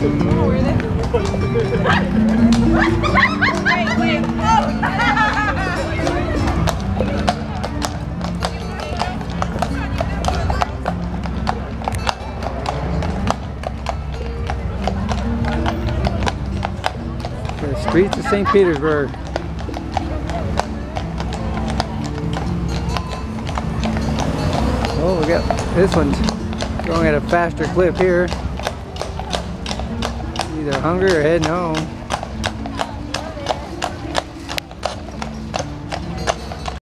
The streets of St. Petersburg. Oh, we got this one's going at a faster clip here. Either hungry or heading home.